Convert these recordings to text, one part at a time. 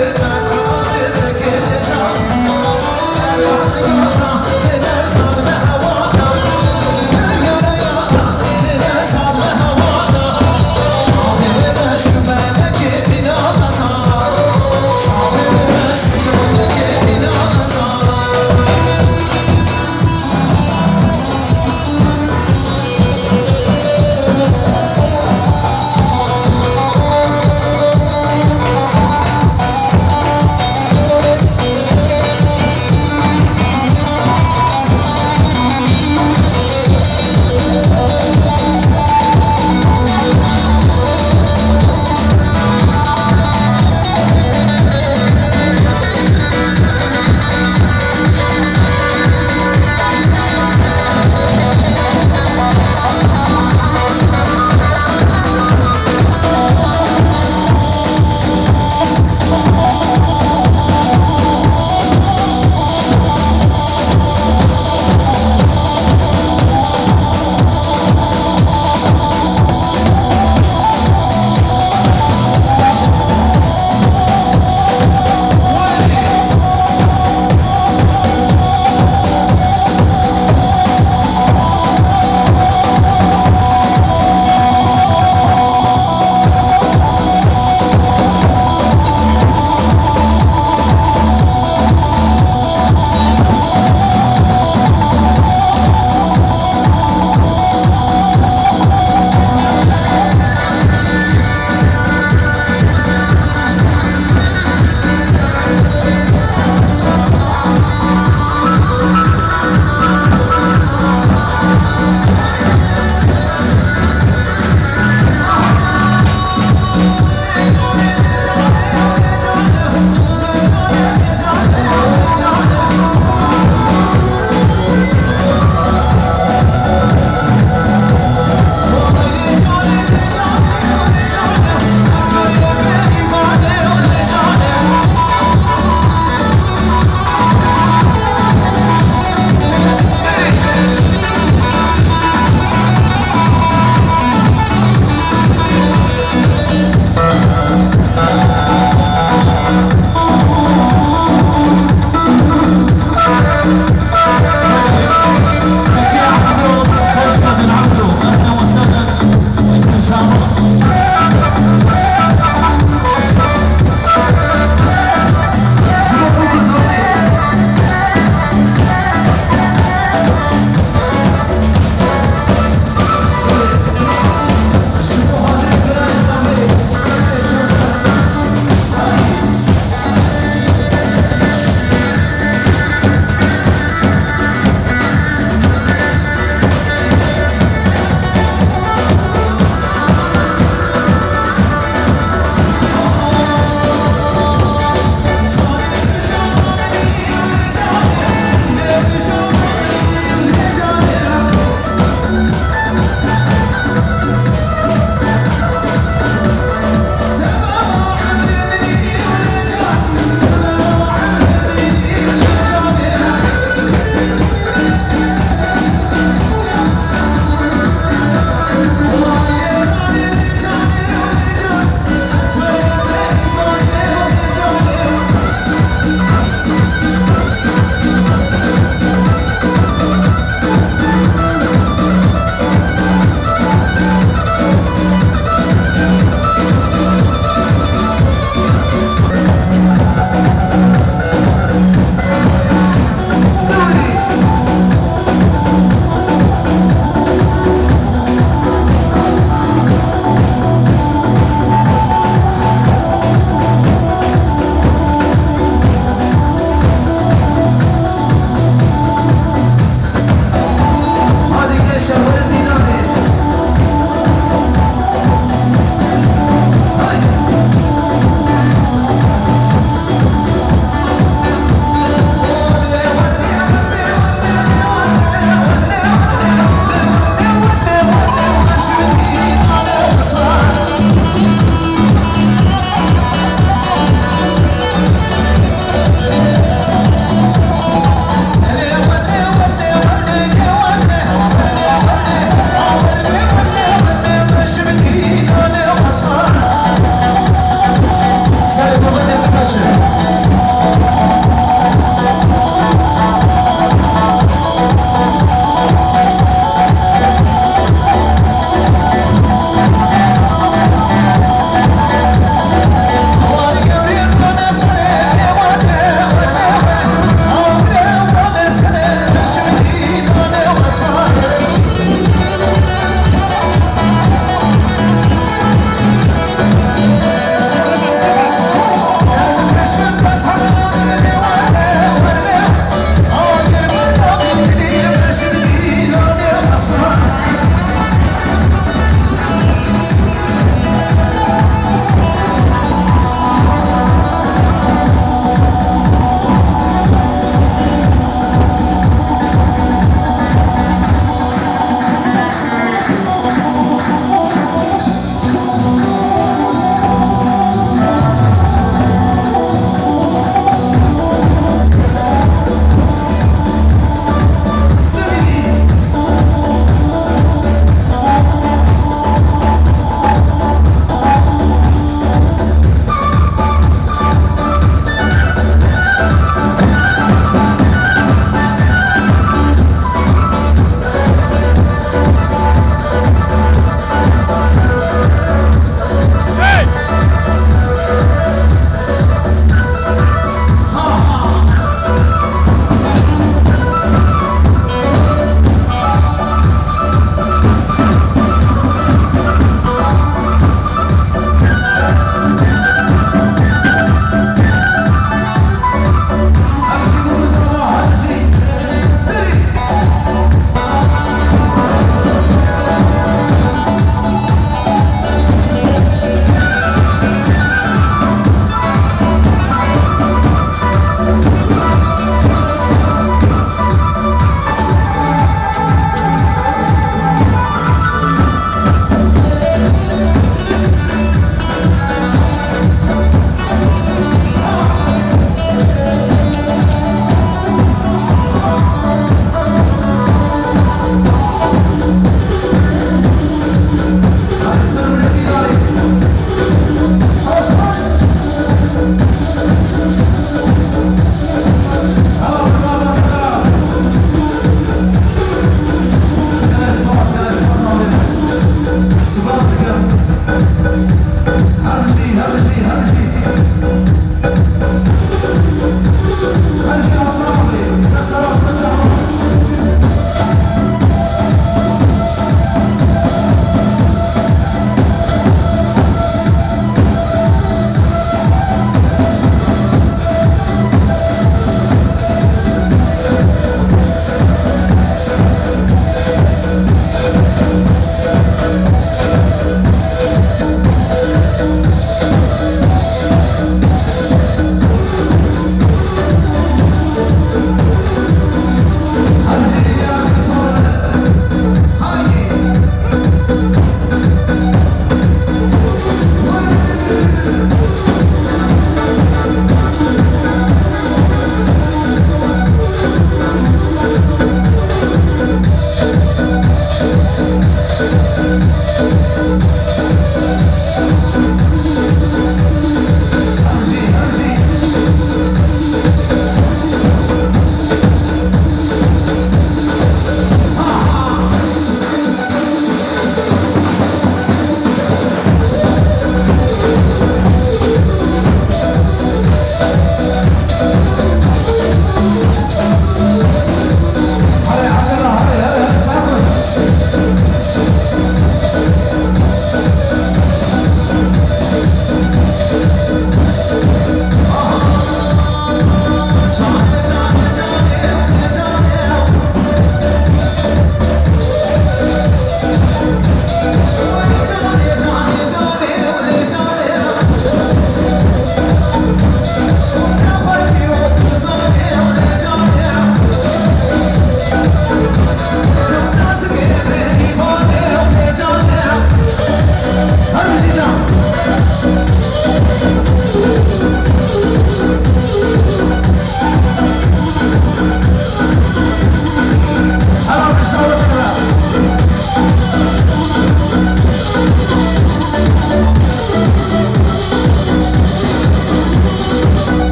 Gracias.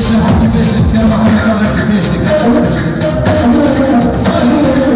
Listen, listen, come on, come on, listen, listen.